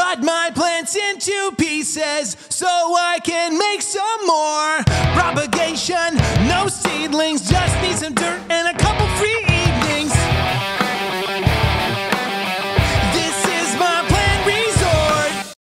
cut my plants into pieces so I can make some more propagation. No seedlings,